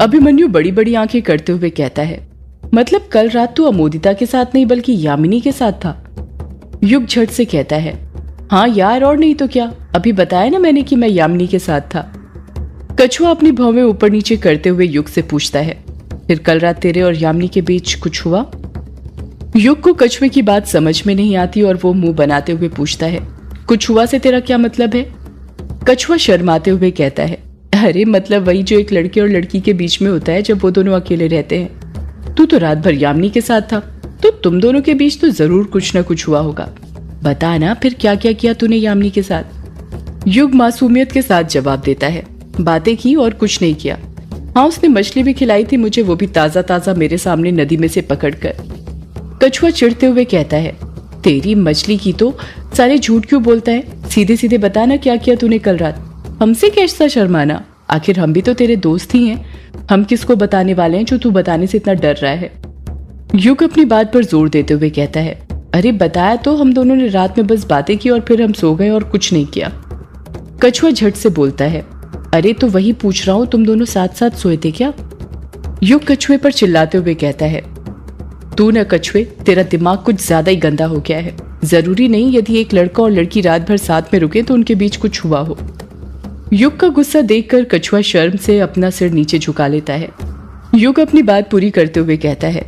अभिमन्यु बड़ी बड़ी आँखें करते हुए कहता है मतलब कल रात तू अमोदिता के साथ नहीं, बल्कि यामिनी के साथ था। युग झट से कहता है हाँ यार, और नहीं तो क्या? अभी बताया ना मैंने कि मैं यामिनी के साथ था। कछुआ अपनी भवें ऊपर नीचे करते हुए युग से पूछता है, फिर कल रात तेरे और यामिनी के बीच कुछ हुआ? युग को कछुए की बात समझ में नहीं आती और वो मुँह बनाते हुए पूछता है, कुछ हुआ से तेरा क्या मतलब है? कछुआ शर्माते हुए कहता है अरे मतलब वही जो एक लड़के और लड़की के बीच में होता है जब वो दोनों अकेले रहते हैं। तू तो रात भर यामिनी के साथ था तो तुम दोनों के बीच तो ज़रूर कुछ ना कुछ हुआ होगा। बता ना फिर क्या क्या किया तूने यामिनी के साथ। युग मासूमियत के साथ जवाब देता है, बातें की और कुछ नहीं किया। हाँ उसने मछली भी खिलाई थी, मुझे वो भी ताज़ा ताज़ा मेरे सामने नदी में से पकड़कर। कछुआ चिढ़ते हुए कहता है, तेरी मछली की तो सारे झूठ क्यों बोलता है? सीधे सीधे बताना क्या किया तूने कल रात? हमसे कैसा शर्माना? आखिर हम भी तो तेरे दोस्त ही हैं। हम किसको बताने वाले हैं जो तू बताने से इतना डर रहा है? युग अपनी बात पर ज़ोर देते हुए कहता है, अरे, बताया तो हम दोनों ने रात में बस बातें की और फिर हम सो गए और कुछ नहीं किया। कछुआ झट से बोलता है, अरे तो वही पूछ रहा हूँ, तुम दोनों साथ साथ सोए थे क्या? युग कछुए पर चिल्लाते हुए कहता है, तू न कछुए, तेरा दिमाग कुछ ज़्यादा ही गंदा हो गया है। ज़रूरी नहीं, यदि एक लड़का और लड़की रात भर साथ में रुके तो उनके बीच कुछ हुआ हो। युग का गुस्सा देखकर कछुआ शर्म से अपना सिर नीचे झुका लेता है। युग अपनी बात पूरी करते हुए कहता है,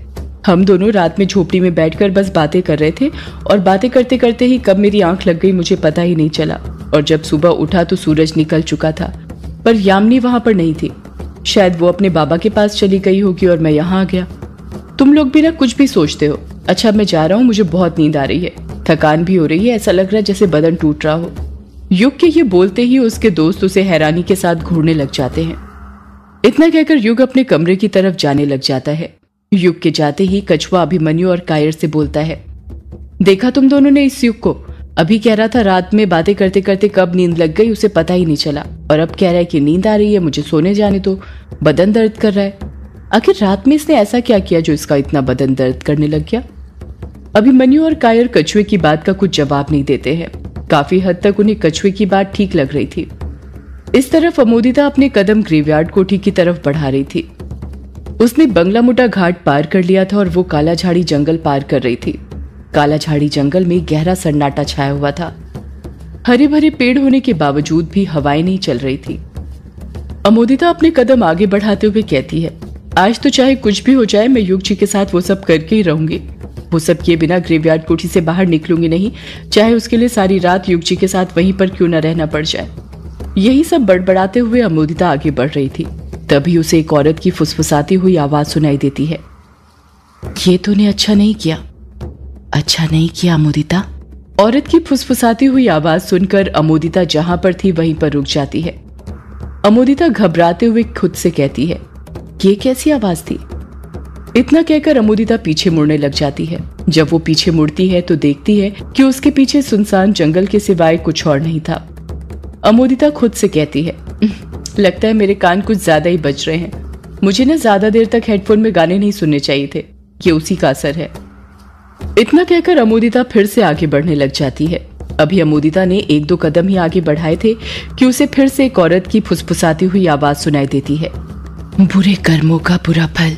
हम दोनों रात में झोपड़ी में बैठकर बस बातें कर रहे थे और बातें करते करते ही कब मेरी आँख लग गई मुझे पता ही नहीं चला और जब सुबह उठा तो सूरज निकल चुका था, पर यामनी वहाँ पर नहीं थी। शायद वो अपने बाबा के पास चली गई होगी और मैं यहाँ आ गया। तुम लोग भी ना कुछ भी सोचते हो। अच्छा मैं जा रहा हूँ, मुझे बहुत नींद आ रही है। थकान भी हो रही है, ऐसा लग रहा है जैसे बदन टूट रहा हो। युग के ये बोलते ही उसके दोस्त उसे हैरानी के साथ घूरने लग जाते हैं। इतना कहकर युग अपने कमरे की तरफ़ जाने लग जाता है। युग के जाते ही कछुआ अभिमन्यु और कायर से बोलता है, देखा तुम दोनों ने इस युग को? अभी कह रहा था रात में बातें करते करते कब नींद लग गई उसे पता ही नहीं चला। और अब कह रहा है कि नींद आ रही है, मुझे सोने जाने तो बदन दर्द कर रहा है। आखिर रात में इसने ऐसा क्या किया जो इसका इतना बदन दर्द करने लग गया? अभिमन्यु और कायर कछुए की बात का कुछ जवाब नहीं देते हैं। काफ़ी हद तक उन्हें कछुए की बात ठीक लग रही थी। इस तरफ़ अमोदिता अपने कदम ग्रेवयार्ड कोठी की तरफ़ बढ़ा रही थी। उसने बंगला मुटा घाट पार कर लिया था और वो काला झाड़ी जंगल पार कर रही थी। काला झाड़ी जंगल में गहरा सन्नाटा छाया हुआ था। हरे भरे पेड़ होने के बावजूद भी हवाएँ नहीं चल रही थी। अमोदिता अपने कदम आगे बढ़ाते हुए कहती है, आज तो चाहे कुछ भी हो जाए, मैं युग जी के साथ वो सब करके ही रहूँगी। वो सब किए बिना ग्रेवयार्ड कोठी से बाहर निकलूँगी नहीं। चाहे उसके लिए सारी रात युग के साथ वहीं पर क्यों न रहना पड़ जाए। यही सब बड़बड़ाते हुए अमोदिता आगे बढ़ रही थी। तभी उसे एक औरत की फुसफुसाती हुई आवाज़ सुनाई देती है। ये तूने अच्छा नहीं किया। अच्छा नहीं किया अमोदिता। औरत की फुसफुसाती हुई आवाज़ सुनकर अमोदिता जहाँ पर थी वहीं पर रुक जाती है। अमोदिता घबराते हुए खुद से कहती है, ये कैसी आवाज़ थी? इतना कहकर अमोदिता पीछे मुड़ने लग जाती है। जब वो पीछे मुड़ती है तो देखती है कि उसके पीछे सुनसान जंगल के सिवाय कुछ और नहीं था। अमोदिता खुद से कहती है लगता है मेरे कान कुछ ज़्यादा ही बज रहे हैं। मुझे ना ज़्यादा देर तक हेडफोन में गाने नहीं सुनने चाहिए थे। ये उसी का असर है। इतना कहकर अमोदिता फिर से आगे बढ़ने लग जाती है। अभी अमोदिता ने एक दो कदम ही आगे बढ़ाए थे कि उसे फिर से एक औरत की फुसफुसाती हुई आवाज़ सुनाई देती है। बुरे कर्मों का बुरा फल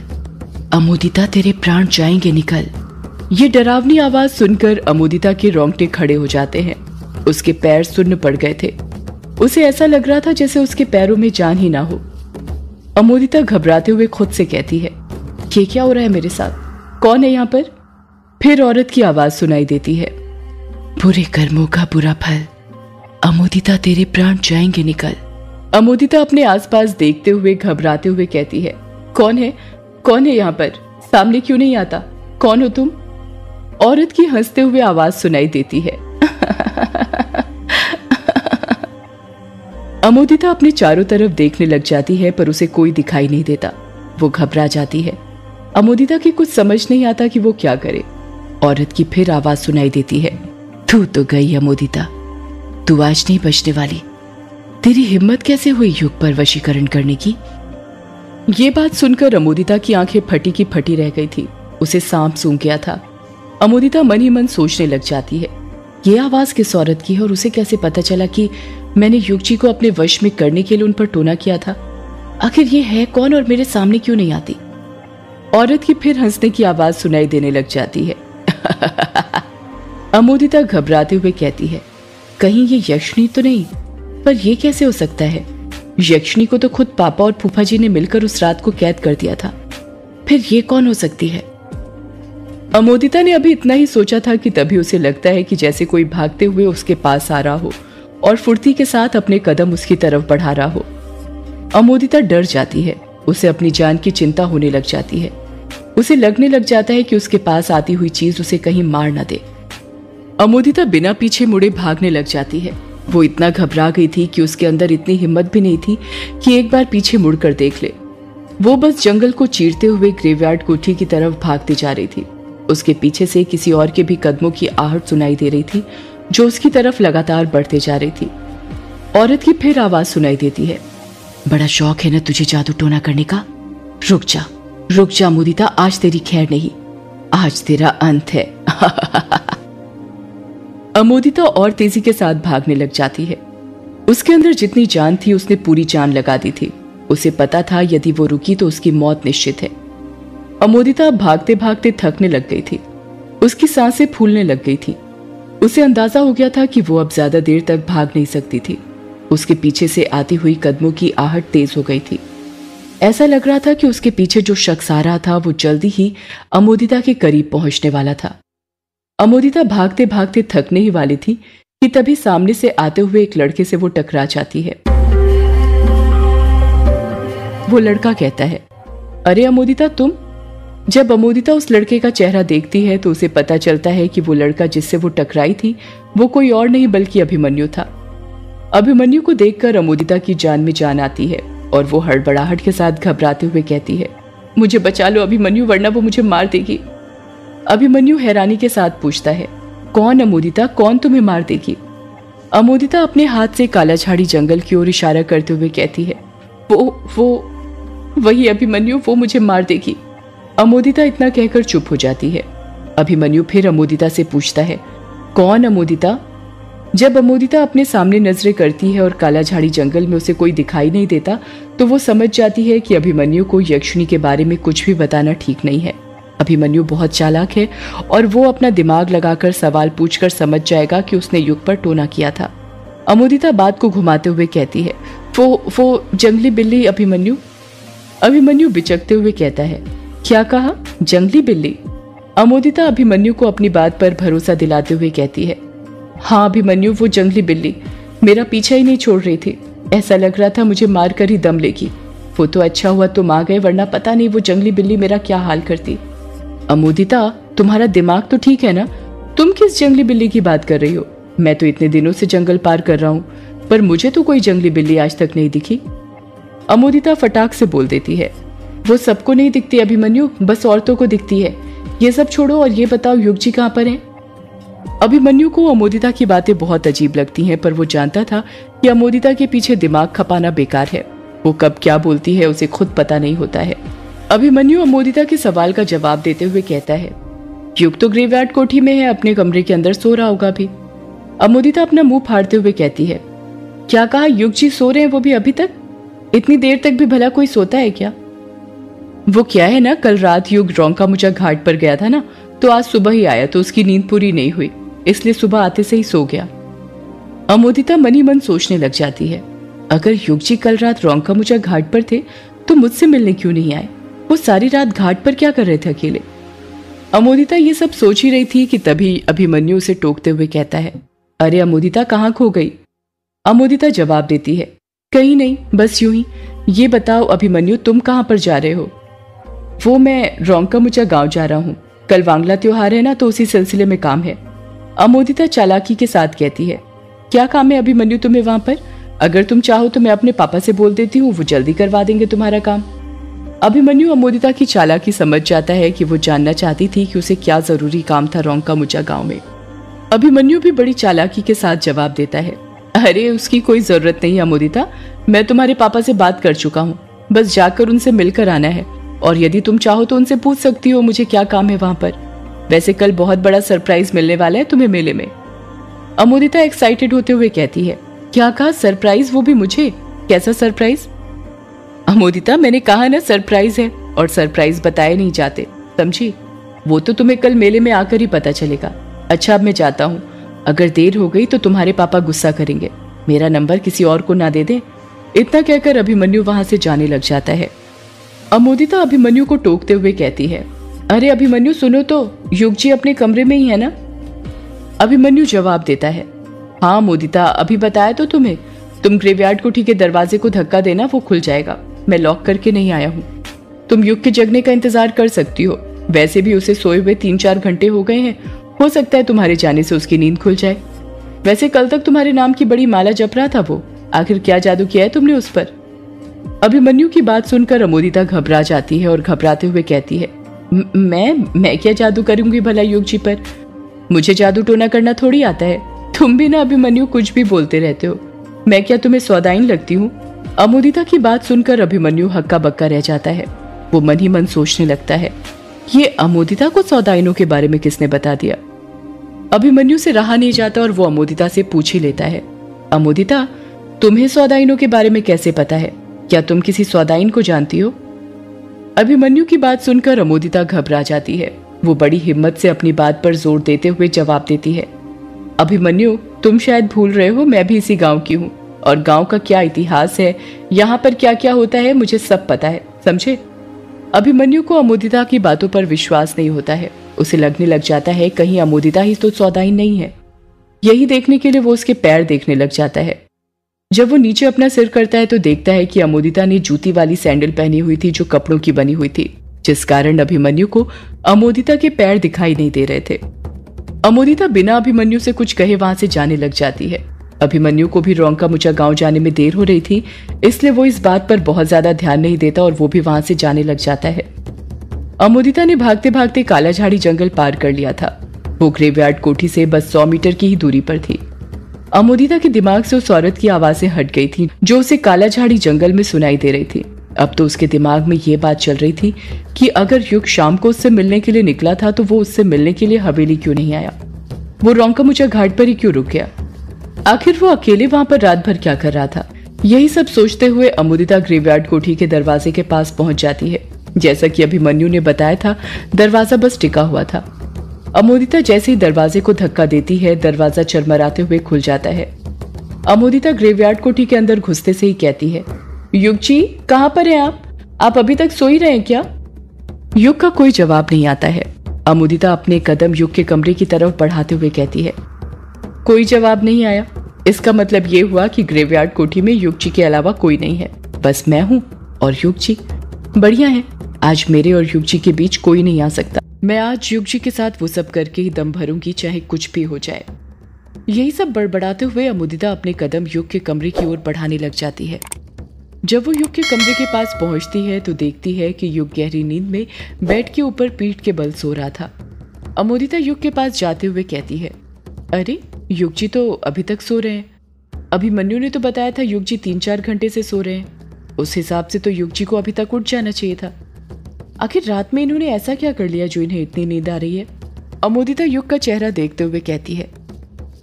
अमोदिता तेरे प्राण जाएँगे निकल। ये डरावनी आवाज़ सुनकर अमोदिता के रोंगटे खड़े हो जाते हैं। उसके पैर सुन्न पड़ गए थे। उसे ऐसा लग रहा था जैसे उसके पैरों में जान ही ना हो। अमोदिता घबराते हुए खुद से कहती है, ये क्या हो रहा है मेरे साथ? कौन है यहाँ पर? फिर औरत की आवाज़ सुनाई देती है, बुरे कर्मों का बुरा फल। अमोदिता तेरे प्राण जाएँगे निकल। अमोदिता अपने आसपास देखते हुए घबराते हुए कहती है, कौन है? कौन है यहाँ पर? सामने क्यों नहीं आता? कौन हो तुम? औरत की हँसते हुए आवाज़ सुनाई देती है। अमोदिता अपने चारों तरफ़ देखने लग जाती है, पर उसे कोई दिखाई नहीं देता। वो घबरा जाती है। अमोदिता की कुछ समझ नहीं आता कि वो क्या करे। औरत की फिर आवाज़ सुनाई देती है, तू तो गई अमोदिता। तू आज नहीं बचने वाली। तेरी हिम्मत कैसे हुई युग पर वशीकरण करने की? ये बात सुनकर अमोदिता की आँखें फटी की फटी रह गई थी। उसे सांप सूंघ गया था। अमोदिता मन ही मन सोचने लग जाती है। ये आवाज़ किस औरत की है और उसे कैसे पता चला कि मैंने युग जी को अपने वश में करने के लिए उन पर टोना किया था? आखिर ये है कौन और मेरे सामने क्यों नहीं आती? औरत की फिर हंसने की आवाज़ सुनाई देने लग जाती है। अमोदिता घबराते हुए कहती है, कहीं ये यक्षनी तो नहीं? पर यह कैसे हो सकता है? यक्षनी को तो खुद पापा और फूफा जी ने मिलकर उस रात को कैद कर दिया था। फिर ये कौन हो सकती है? अमोदिता ने अभी इतना ही सोचा था कि तभी उसे लगता है कि जैसे कोई भागते हुए उसके पास आ रहा हो और फुर्ती के साथ अपने कदम उसकी तरफ़ बढ़ा रहा हो। अमोदिता डर जाती है, उसे अपनी जान की चिंता होने लग जाती है। उसे लगने लग जाता है कि उसके पास आती हुई चीज़ उसे कहीं मार न दे। अमोदिता बिना पीछे मुड़े भागने लग जाती है। वो इतना घबरा गई थी कि उसके अंदर इतनी हिम्मत भी नहीं थी कि एक बार पीछे मुड़कर देख ले। वो बस जंगल को चीरते हुए ग्रेवयार्ड कोठी की तरफ़ भागती जा रही थी। उसके पीछे से किसी और के भी कदमों की आहट सुनाई दे रही थी, जो उसकी तरफ़ लगातार बढ़ते जा रही थी। औरत की फिर आवाज़ सुनाई देती है, बड़ा शौक है ना तुझे जादू टोना करने का? रुक जा रुक जा मुदिता, आज तेरी खैर नहीं, आज तेरा अंत है। अमोदिता और तेज़ी के साथ भागने लग जाती है। उसके अंदर जितनी जान थी, उसने पूरी जान लगा दी थी। उसे पता था, यदि वो रुकी तो उसकी मौत निश्चित है। अमोदिता भागते भागते थकने लग गई थी। उसकी साँसें फूलने लग गई थी। उसे अंदाज़ा हो गया था कि वो अब ज़्यादा देर तक भाग नहीं सकती थी। उसके पीछे से आती हुई कदमों की आहट तेज हो गई थी। ऐसा लग रहा था कि उसके पीछे जो शख्स आ रहा था, वो जल्दी ही अमोदिता के करीब पहुँचने वाला था। अमोदिता भागते भागते थकने ही वाली थी कि तभी सामने से आते हुए एक लड़के से वो टकरा जाती है। वो लड़का कहता है, अरे अमोदिता, तुम? जब अमोदिता उस लड़के का चेहरा देखती है तो उसे पता चलता है कि वो लड़का जिससे वो टकराई थी, वो कोई और नहीं बल्कि अभिमन्यु था। अभिमन्यु को देखकर अमोदिता की जान में जान आती है और वो हड़बड़ाहट के साथ घबराते हुए कहती है, मुझे बचा लो अभिमन्यु, वरना वो मुझे मार देगी। अभिमन्यु हैरानी के साथ पूछता है, कौन अमोदिता? कौन तुम्हें मार देगी? अमोदिता अपने हाथ से काला झाड़ी जंगल की ओर इशारा करते हुए कहती है, वो वो, वही अभिमन्यु वो मुझे मार देगी। अमोदिता इतना कहकर चुप हो जाती है। अभिमन्यु फिर अमोदिता से पूछता है, कौन अमोदिता? जब अमोदिता अपने सामने नज़रें करती है और काला झाड़ी जंगल में उसे कोई दिखाई नहीं देता तो वो समझ जाती है कि अभिमन्यु को यक्षिणी के बारे में कुछ भी बताना ठीक नहीं है। अभिमन्यु बहुत चालाक है और वो अपना दिमाग लगाकर सवाल पूछकर समझ जाएगा कि उसने युग पर टोना किया था। अमोदिता बात को घुमाते हुए कहती है, वो वो जंगली बिल्ली अभिमन्यु अभिमन्यु बिचकते हुए कहता है, क्या कहा? जंगली बिल्ली? अमोदिता अभिमन्यु को अपनी बात पर भरोसा दिलाते हुए कहती है हाँ अभिमन्यु वो जंगली बिल्ली। मेरा पीछा ही नहीं छोड़ रही थी। ऐसा लग रहा था मुझे मार कर ही दम लेगी। वो तो अच्छा हुआ तुम आ गए, वरना पता नहीं वो जंगली बिल्ली मेरा क्या हाल करती। अमोदिता, तुम्हारा दिमाग तो ठीक है ना? तुम किस जंगली बिल्ली की बात कर रही हो? मैं तो इतने दिनों से जंगल पार कर रहा हूँ, पर मुझे तो कोई जंगली बिल्ली आज तक नहीं दिखी। अमोदिता फटाक से बोल देती है, वो सबको नहीं दिखती अभिमन्यु, बस औरतों को दिखती है। ये सब छोड़ो और ये बताओ युग जी कहाँ पर हैं? अभिमन्यु को अमोदिता की बातें बहुत अजीब लगती हैं, पर वो जानता था कि अमोदिता के पीछे दिमाग खपाना बेकार है। वो कब क्या बोलती है उसे खुद पता नहीं होता है। अभिमन्यु अमोदिता के सवाल का जवाब देते हुए कहता है, युग तो ग्रेवयार्ड कोठी में है, अपने कमरे के अंदर सो रहा होगा भी। अमोदिता अपना मुँह फाड़ते हुए कहती है, क्या कहा, युग जी सो रहे हैं वो भी अभी तक? इतनी देर तक भी भला कोई सोता है क्या? वो क्या है ना, कल रात युग रोंका मुझा घाट पर गया था ना तो आज सुबह ही आया तो उसकी नींद पूरी नहीं हुई, इसलिए सुबह आते से ही सो गया। अमोदिता मनी मन सोचने लग जाती है, अगर युग जी कल रात रोंका मुझा घाट पर थे तो मुझसे मिलने क्यों नहीं आए? वो सारी रात घाट पर क्या कर रहे थे अकेले? अमोदिता ये सब सोच ही रही थी कि तभी अभिमन्यु उसे टोकते हुए कहता है, अरे अमोदिता, कहाँ खो गई? अमोदिता जवाब देती है, कहीं नहीं, बस यूँ ही। ये बताओ, अभिमन्यु, तुम कहाँ पर जा रहे हो? वो मैं रोंका मुचा गाँव जा रहा हूँ। कल वांगला त्योहार है ना तो उसी सिलसिले में काम है। अमोदिता चालाकी के साथ कहती है, क्या काम है अभिमन्यु तुम्हें वहाँ पर? अगर तुम चाहो तो मैं अपने पापा से बोल देती हूँ, वो जल्दी करवा देंगे तुम्हारा काम। अभिमन्यु अमोदिता की चालाकी समझ जाता है कि वो जानना चाहती थी कि उसे क्या ज़रूरी काम था रोंग का मुचा गाँव में। अभिमन्यु भी बड़ी चालाकी के साथ जवाब देता है, अरे, उसकी कोई ज़रूरत नहीं अमोदिता, मैं तुम्हारे पापा से बात कर चुका हूँ, बस जाकर उनसे मिलकर आना है, और यदि तुम चाहो तो उनसे पूछ सकती हो मुझे क्या काम है वहाँ पर। वैसे कल बहुत बड़ा सरप्राइज़ मिलने वाला है तुम्हें मेले में। अमोदिता एक्साइटेड होते हुए कहती है, क्या कहा सरप्राइज़? वो भी मुझे? कैसा सरप्राइज़? अमोदिता, मैंने कहा ना सरप्राइज़ है और सरप्राइज़ बताए नहीं जाते। समझी? वो तो तुम्हें कल मेले में आकर ही पता चलेगा। अच्छा अब मैं जाता हूँ। अगर देर हो गई तो तुम्हारे पापा गुस्सा करेंगे। मेरा नंबर किसी और को ना दे दे। इतना कहकर अभिमन्यु वहाँ से जाने लग जाता है। अमोदिता अभिमन्यु को टोकते हुए कहती है, अरे अभिमन्यु, सुनो तो युग जी अपने कमरे में ही है ना? अभिमन्यु जवाब देता है हाँ मोदिता अभी बताया तो तुम्हें। तुम ग्रेवयार्ड को ठीक है दरवाजे को धक्का देना, वो खुल जाएगा। मैं लॉक करके नहीं आया हूँ। तुम युग के जगने का इंतज़ार कर सकती हो। वैसे भी उसे सोए हुए तीन चार घंटे हो गए हैं। हो सकता है तुम्हारे जाने से उसकी नींद खुल जाए। वैसे कल तक तुम्हारे नाम की बड़ी माला जप रहा था वो। आखिर क्या जादू किया है तुमने उस पर? अभिमन्यु की बात सुनकर अमोदिता घबरा जाती है और घबराते हुए कहती है, मैं मैं क्या जादू करूँगी भला युग जी पर? मुझे जादू टोना करना थोड़ी आता है। तुम भी ना अभिमन्यु कुछ भी बोलते रहते हो। मैं क्या तुम्हें सौदाइन लगती हूँ? अमोदिता की बात सुनकर अभिमन्यु हक्का बक्का रह जाता है। वो मन ही मन सोचने लगता है, ये अमोदिता को सौदाइनों के बारे में किसने बता दिया? अभिमन्यु से रहा नहीं जाता और वो अमोदिता से पूछ ही लेता है, अमोदिता, तुम्हें सौदाइनों के बारे में कैसे पता है? क्या तुम किसी सौदाइन को जानती हो? अभिमन्यु की बात सुनकर अमोदिता घबरा जाती है। वो बड़ी हिम्मत से अपनी बात पर ज़ोर देते हुए जवाब देती है, अभिमन्यु, तुम शायद भूल रहे हो, मैं भी इसी गाँव की हूँ। और गाँव का क्या इतिहास है, यहाँ पर क्या क्या होता है, मुझे सब पता है, समझे? अभिमन्यु को अमोदिता की बातों पर विश्वास नहीं होता है। उसे लगने लग जाता है, कहीं अमोदिता ही तो सौदाइन नहीं है। यही देखने के लिए वो उसके पैर देखने लग जाता है। जब वो नीचे अपना सिर करता है तो देखता है कि अमोदिता ने जूती वाली सैंडल पहनी हुई थी, जो कपड़ों की बनी हुई थी, जिस कारण अभिमन्यु को अमोदिता के पैर दिखाई नहीं दे रहे थे। अमोदिता बिना अभिमन्यु से कुछ कहे, वहाँ से जाने लग जाती है। अभिमन्यु को भी रोंका मुचा गाँव जाने में देर हो रही थी, इसलिए वो इस बात पर बहुत ज़्यादा ध्यान नहीं देता और वो भी वहाँ से जाने लग जाता है। अमोदिता ने भागते भागते कालाझाड़ी जंगल पार कर लिया था। वो ग्रेवयार्ड कोठी से बस सौ मीटर की ही दूरी पर थी। अमोदिता के दिमाग से उस औरत की आवाज़ें हट गई थी, जो उसे कालाझाड़ी जंगल में सुनाई दे रही थी। अब तो उसके दिमाग में ये बात चल रही थी कि अगर युग शाम को उससे मिलने के लिए निकला था तो वो उससे मिलने के लिए हवेली क्यों नहीं आया? वो रोंकामुचा घाट पर ही क्यों रुक गया? आखिर वो अकेले वहाँ पर रात भर क्या कर रहा था? यही सब सोचते हुए अमुदिता ग्रेवयार्ड कोठी के दरवाजे के पास पहुँच जाती है। जैसा कि अभिमन्यु ने बताया था, दरवाज़ा बस टिका हुआ था। अमोदिता जैसे ही दरवाजे को धक्का देती है, दरवाज़ा चरमराते हुए खुल जाता है। अमोदिता ग्रेवयार्ड कोठी के अंदर घुसते से ही कहती है, युग जी, कहाँ पर है आप? आप अभी तक सो ही रहे हैं क्या? युग का कोई जवाब नहीं आता है। अमोदिता अपने कदम युग के कमरे की तरफ़ बढ़ाते हुए कहती है कोई जवाब नहीं आया। इसका मतलब ये हुआ कि ग्रेवयार्ड कोठी में युग जी के अलावा कोई नहीं है। बस मैं हूँ और युग जी बढ़िया है। आज मेरे और युग जी के बीच कोई नहीं आ सकता। मैं आज युग जी के साथ वो सब करके ही दम भरूँगी, चाहे कुछ भी हो जाए। यही सब बड़बड़ाते हुए अमुदिता अपने कदम युग के कमरे की ओर बढ़ाने लग जाती है। जब वो युग के कमरे के पास पहुँचती है तो देखती है कि युग गहरी नींद में बेड के ऊपर पीठ के बल सो रहा था। अमोदिता युग के पास जाते हुए कहती है, अरे युग जी तो अभी तक सो रहे हैं। अभिमन्यु ने तो बताया था युग जी तीन चार घंटे से सो रहे हैं। उस हिसाब से तो युग जी को अभी तक उठ जाना चाहिए था। आखिर रात में इन्होंने ऐसा क्या कर लिया जो इन्हें इतनी नींद आ रही है? अमोदिता युग का चेहरा देखते हुए कहती है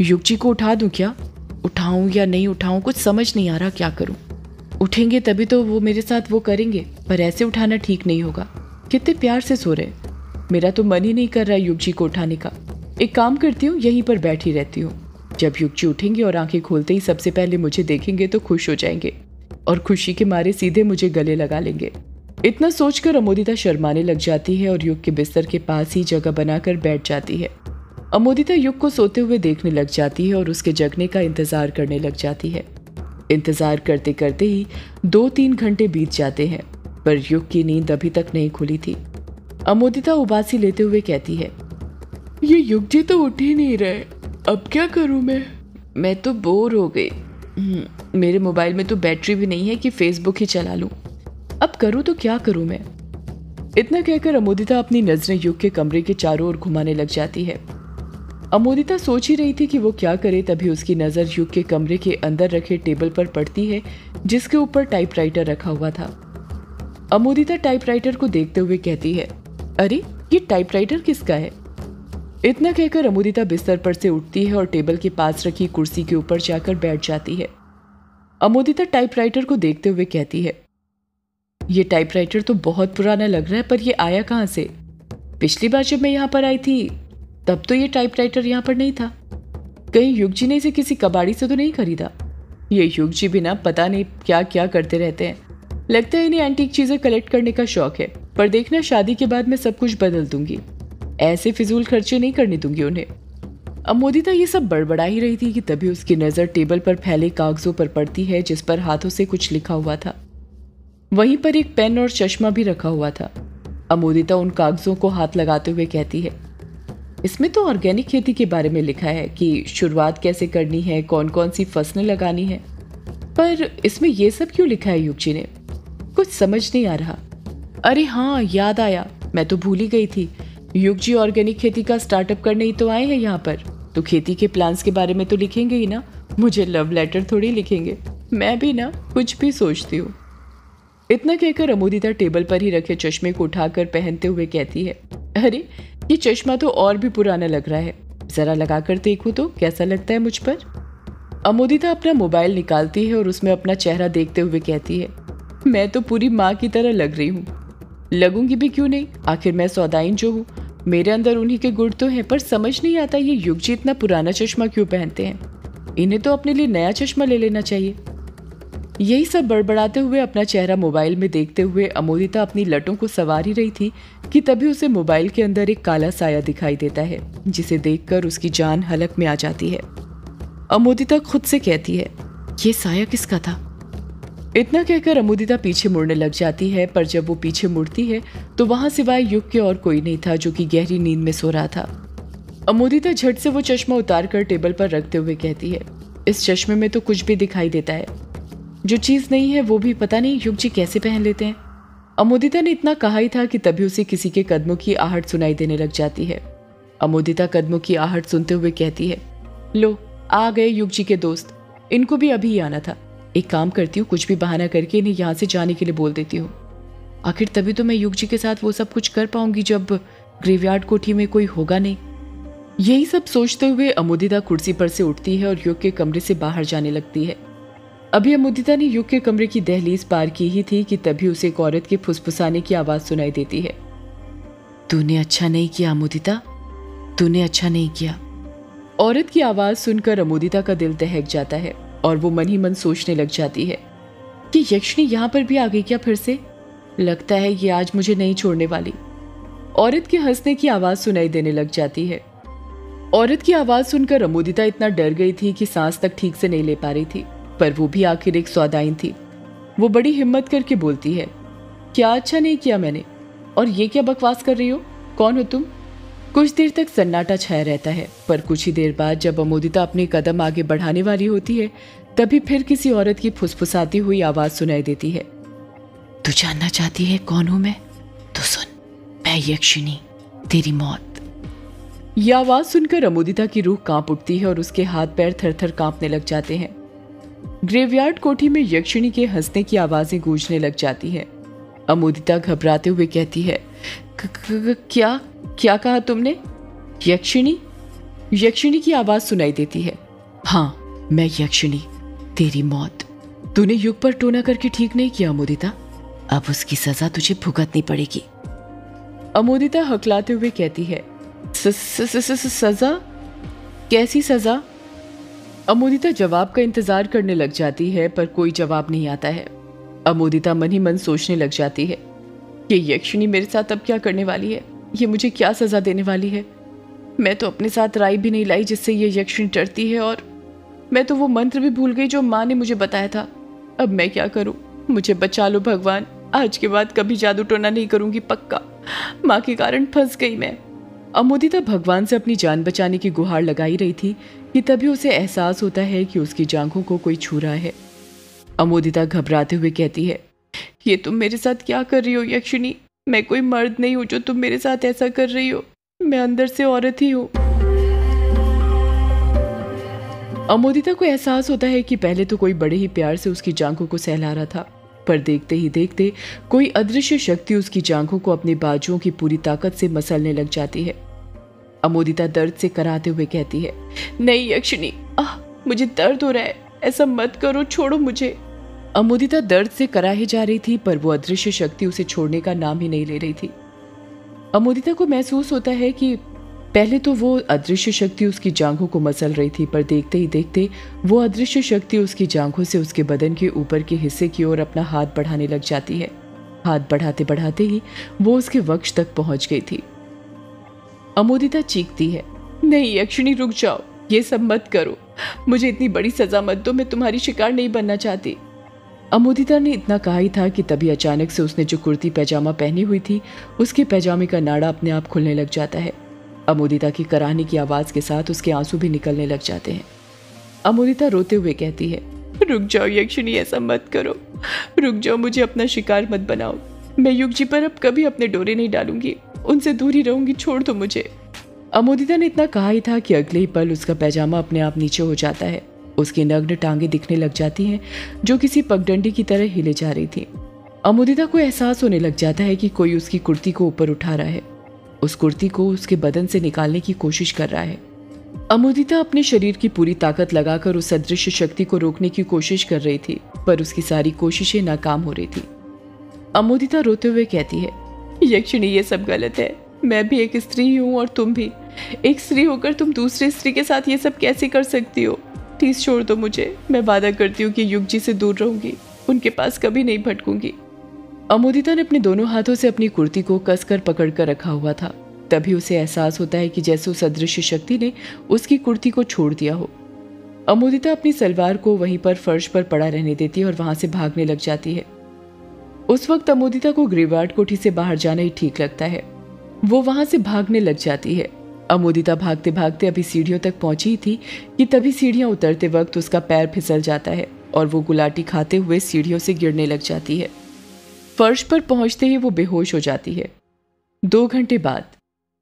युग जी को उठा दूँ क्या? उठाऊं या नहीं उठाऊं? कुछ समझ नहीं आ रहा क्या करूँ? उठेंगे तभी तो वो मेरे साथ वो करेंगे, पर ऐसे उठाना ठीक नहीं होगा। कितने प्यार से सो रहे मेरा तो मन ही नहीं कर रहा युग जी को उठाने का। एक काम करती हूँ, यहीं पर बैठी रहती हूँ। जब जी उठेंगे और आँखें खोलते ही सबसे पहले मुझे देखेंगे तो खुश हो जाएँगे और खुशी के मारे सीधे मुझे गले लगा लेंगे। इतना सोचकर अमोदिता शर्माने लग जाती है और युग के बिस्तर के पास ही जगह बनाकर बैठ जाती है। अमोदिता युग को सोते हुए देखने लग जाती है और उसके जगने का इंतज़ार करने लग जाती है। इंतज़ार करते करते ही दो तीन घंटे बीत जाते हैं, पर युग की नींद अभी तक नहीं खुली थी। अमोदिता उबासी लेते हुए कहती है ये युग जी तो उठ ही नहीं रहे। अब क्या करूँ मैं? मैं तो बोर हो गई। हम्म, मेरे मोबाइल में तो बैटरी भी नहीं है कि फेसबुक ही चला लूँ। अब करूँ तो क्या करूँ मैं? इतना कहकर अमोदिता अपनी नज़रें युग के कमरे के चारों ओर घुमाने लग जाती है। अमोदिता सोच ही रही थी कि वो क्या करे तभी उसकी नज़र युग के कमरे के अंदर रखे टेबल पर पड़ती है जिसके ऊपर टाइपराइटर रखा हुआ था। अमोदिता टाइपराइटर को देखते हुए कहती है अरे ये टाइपराइटर किसका है? इतना कहकर अमोदिता बिस्तर पर से उठती है और टेबल के पास रखी कुर्सी के ऊपर जाकर बैठ जाती है। अमोदिता टाइपराइटर को देखते हुए कहती है, ये टाइपराइटर तो बहुत पुराना लग रहा है, पर ये आया कहाँ से? पिछली बार जब मैं यहाँ पर आई थी, तब तो ये टाइपराइटर यहाँ पर नहीं था। कहीं युग जी ने इसे किसी कबाड़ी से तो नहीं खरीदा? ये युग जी बिना पता नहीं क्या क्या करते रहते हैं। लगता है इन्हें एंटीक चीज़ें कलेक्ट करने का शौक है, पर देखना शादी के बाद मैं सब कुछ बदल दूँगी। ऐसे फिजूल खर्चे नहीं करने दूँगी उन्हें। अब मोदिता ये सब बड़बड़ा ही रही थी कि तभी उसकी नज़र टेबल पर फैले कागजों पर पड़ती है, जिस पर हाथों से कुछ लिखा हुआ था। वहीं पर एक पेन और चश्मा भी रखा हुआ था। अमोदिता उन कागजों को हाथ लगाते हुए कहती है, इसमें तो ऑर्गेनिक खेती के बारे में लिखा है कि शुरुआत कैसे करनी है कौन कौन सी फ़सलें लगानी है। पर इसमें यह सब क्यों लिखा है युग जी ने? कुछ समझ नहीं आ रहा। अरे हाँ याद आया। मैं तो भूल ही गई थी। युग जी ऑर्गेनिक खेती का स्टार्टअप करने ही तो आए हैं यहाँ पर। तो खेती के प्लान्स के बारे में तो लिखेंगे ही ना। मुझे लव लेटर थोड़ी लिखेंगे। मैं भी ना कुछ भी सोचती हूँ। इतना कहकर अमोदिता टेबल पर ही रखे चश्मे को उठाकर पहनते हुए कहती है, अरे, ये चश्मा तो और भी पुराना लग रहा है। जरा लगाकर देखो तो कैसा लगता है मुझ पर? अमोदिता अपना मोबाइल निकालती है और उसमें अपना चेहरा देखते हुए कहती है, मैं तो पूरी माँ की तरह लग रही हूँ। लगूँगी भी क्यों नहीं? आखिर मैं सौदाइन जो हूँ। मेरे अंदर उन्हीं के गुड़ तो हैं, पर समझ नहीं आता ये युग जी इतना पुराना चश्मा क्यों पहनते हैं? इन्हें तो अपने लिए नया चश्मा ले लेना चाहिए। यही सब बड़बड़ाते हुए अपना चेहरा मोबाइल में देखते हुए अमोदिता अपनी लटों को सवार ही रही थी कि तभी उसे मोबाइल के अंदर एक काला साया दिखाई देता है, जिसे देखकर उसकी जान हलक में आ जाती है। अमोदिता खुद से कहती है, ये साया किसका था? इतना कहकर अमोदिता पीछे मुड़ने लग जाती है, पर जब वो पीछे मुड़ती है तो वहाँ सिवाय युग के और कोई नहीं था जो कि गहरी नींद में सो रहा था। अमोदिता झट से वो चश्मा उतार कर टेबल पर रखते हुए कहती है, इस चश्मे में तो कुछ भी दिखाई देता है। जो चीज़ नहीं है, वो भी पता नहीं युग जी कैसे पहन लेते हैं। अमोदिता ने इतना कहा ही था कि तभी उसे किसी के कदमों की आहट सुनाई देने लग जाती है। अमोदिता कदमों की आहट सुनते हुए कहती है, लो, आ गए युग जी के दोस्त। इनको भी अभी आना था। एक काम करती हूँ, कुछ भी बहाना करके इन्हें यहाँ से जाने के लिए बोल देती हूँ। आखिर तभी तो मैं युग जी के साथ वो सब कुछ कर पाऊँगी जब ग्रेवयार्ड कोठी में कोई होगा नहीं। यही सब सोचते हुए अमुदिता कुर्सी पर से उठती है और युग के कमरे से बाहर जाने लगती है। अभी अमुदिता ने युग के कमरे की दहलीज पार की ही थी कि तभी उसे एक औरत के फुसफुसाने की आवाज़ सुनाई देती है। तूने अच्छा नहीं किया अमुदिता। तूने अच्छा नहीं किया। औरत की आवाज़ सुनकर अमुदिता का दिल दहक जाता है। और वो मन ही मन सोचने लग जाती है कि यक्षिणी यहाँ पर भी आ गई क्या फिर से? लगता है ये आज मुझे नहीं छोड़ने वाली। औरत के हंसने की आवाज़ सुनाई देने लग जाती है। औरत की आवाज़ सुनकर अमोदिता इतना डर गई थी कि सांस तक ठीक से नहीं ले पा रही थी, पर वो भी आखिर एक स्वादाइन थी। वो बड़ी हिम्मत करके बोलती है, क्या अच्छा नहीं किया मैंने? और ये क्या बकवास कर रही हो? कौन हो तुम? कुछ देर तक सन्नाटा छाया रहता है, पर कुछ ही देर बाद जब अमोदिता अपने कदम आगे बढ़ाने वाली होती है, तभी फिर किसी औरत की फुसफुसाती हुई आवाज़ सुनाई देती है। तू जानना चाहती है कौन हूँ मैं? तो सुन, मैं यक्षिणी, तेरी मौत। यह आवाज़ सुनकर अमोदिता की रूह काँप उठती है और उसके हाथ पैर थर थर कांपने लग जाते हैं। ग्रेवयार्ड कोठी में यक्षिणी के हंसने की आवाज़ें गूंजने लग जाती है। अमोदिता घबराते हुए कहती है क्या? क्या कहा तुमने? यक्षिणी? यक्षिणी की आवाज़ सुनाई देती है। हाँ मैं यक्षिणी तेरी मौत। तूने युग पर टोना करके ठीक नहीं किया अमोदिता। अब उसकी सजा तुझे भुगतनी पड़ेगी। अमोदिता हकलाते हुए कहती है स, स, स, सजा? कैसी सजा? अमोदिता जवाब का इंतज़ार करने लग जाती है पर कोई जवाब नहीं आता है। अमोदिता मन ही मन सोचने लग जाती है कि यक्षिणी मेरे साथ अब क्या करने वाली है? ये मुझे क्या सजा देने वाली है? मैं तो अपने साथ राय भी नहीं लाई जिससे ये यक्षिणी डरती है और मैं तो वो मंत्र भी भूल गई जो माँ ने मुझे बताया था। अब मैं क्या करूँ? मुझे बचा लो भगवान। आज के बाद कभी जादू टोना नहीं करूँगी, पक्का। माँ के कारण फंस गई मैं। अमोदिता भगवान से अपनी जान बचाने की गुहार लगाई रही थी कि तभी उसे एहसास होता है कि उसकी जांघों को कोई छू रहा है। अमोदिता घबराते हुए कहती है, ये तुम मेरे साथ क्या कर रही हो यक्षिणी? मैं कोई मर्द नहीं हूँ जो तुम मेरे साथ ऐसा कर रही हो। मैं अंदर से औरत ही हूँ। अमोदिता को एहसास होता है कि पहले तो कोई बड़े ही प्यार से उसकी जांघों को सहला रहा था, पर देखते ही देखते कोई अदृश्य शक्ति उसकी जांघों को अपने बाजुओं की पूरी ताकत से मसलने लग जाती है। अमोदिता दर्द से कराते हुए कहती है, नहीं, यक्षिणी, आह, मुझे दर्द हो रहा है। ऐसा मत करो, छोड़ो मुझे। अमोदिता दर्द से कराहे जा रही थी, पर वो अदृश्य शक्ति उसे छोड़ने का नाम ही नहीं ले रही थी। अमोदिता को महसूस होता है कि पहले तो वो अदृश्य शक्ति उसकी जांघों को मसल रही थी, पर देखते ही देखते वो अदृश्य शक्ति उसकी जांघों से उसके बदन के ऊपर के हिस्से की ओर अपना हाथ बढ़ाने लग जाती है। हाथ बढ़ाते बढ़ाते ही वो उसके वक्ष तक पहुँच गई थी। अमोदिता चीखती है, नहीं, यक्षिणी, रुक जाओ। ये सब मत करो। मुझे इतनी बड़ी सजा मत दो, मैं तुम्हारी शिकार नहीं बनना चाहती। अमोदिता ने इतना कहा ही था कि तभी अचानक से उसने जो कुर्ती पैजामा पहनी हुई थी, उसके पैजामे का नाड़ा अपने आप खुलने लग जाता है। अमोदिता की कराहने की आवाज़ के साथ उसके आँसू भी निकलने लग जाते हैं। अमोदिता रोते हुए कहती है, रुक जाओ यक्षिणी, ऐसा मत करो। रुक जाओ, मुझे अपना शिकार मत बनाओ। मैं युग जी पर अब कभी अपने डोरे नहीं डालूँगी। उनसे दूर ही रहूँगी, छोड़ दो मुझे। अमोदिता ने इतना कहा ही था कि अगले ही पल उसका पैजामा अपने आप नीचे हो जाता है। उसकी नग्न टांगे दिखने लग जाती हैं, जो किसी पगडंडी की तरह हिले जा रही थी। अमोदिता को एहसास होने लग जाता है कि कोई उसकी कुर्ती को ऊपर उठा रहा है। उस कुर्ती को उसके बदन से निकालने की कोशिश कर रहा है। अमोदिता अपने शरीर की पूरी ताकत लगाकर उस अदृश्य शक्ति को रोकने की कोशिश कर रही थी, पर उसकी सारी कोशिशें नाकाम हो रही थी। अमोदिता रोते हुए कहती है यक्षिणी ये सब गलत है। मैं भी एक स्त्री हूँ और तुम भी। एक स्त्री होकर तुम दूसरे स्त्री के साथ ये सब कैसे कर सकती हो? प्लीज़ छोड़ दो मुझे। मैं वादा करती हूँ कि युग जी से दूर रहूँगी। उनके पास कभी नहीं भटकूँगी। अमोदिता ने अपने दोनों हाथों से अपनी कुर्ती को कसकर पकड़ कर रखा हुआ था। तभी उसे एहसास होता है कि जैसे उस अदृश्य शक्ति ने उसकी कुर्ती को छोड़ दिया हो। अमोदिता अपनी सलवार को वहीं पर फर्श पर पड़ा रहने देती है और वहाँ से भागने लग जाती है। उस वक्त अमोदिता को ग्रेवार्ड कोठी से बाहर जाना ही ठीक लगता है। वो वहाँ से भागने लग जाती है। अमोदिता भागते भागते अभी सीढ़ियों तक पहुँची थी कि तभी सीढ़ियाँ उतरते वक्त उसका पैर फिसल जाता है और वो गुलाटी खाते हुए सीढ़ियों से गिरने लग जाती है। फर्श पर पहुँचते ही वो बेहोश हो जाती है। दो घंटे बाद,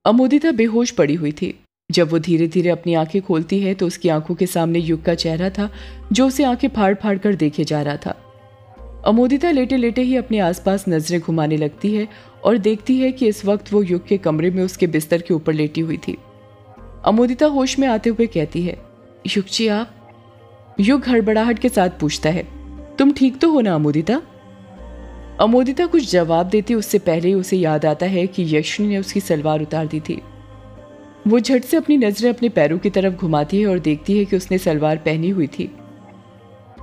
अमोदिता बेहोश पड़ी हुई थी। जब वो धीरे धीरे अपनी आँखें खोलती है तो उसकी आँखों के सामने युग का चेहरा था, जो उसे आँखें फाड़ फाड़ कर देखे जा रहा था। अमोदिता लेटे लेटे ही अपने आसपास नज़रें घुमाने लगती है और देखती है कि इस वक्त वो युग के कमरे में उसके बिस्तर के ऊपर लेटी हुई थी। अमोदिता होश में आते हुए कहती है युग जी आप युग हड़बड़ाहट के साथ पूछता है, तुम ठीक तो हो ना, अमोदिता? अमोदिता कुछ जवाब देती उससे पहले उसे याद आता है कि यक्षिणी ने उसकी सलवार उतार दी थी। वो झट से अपनी नज़रें अपने पैरों की तरफ़ घुमाती है और देखती है कि उसने सलवार पहनी हुई थी।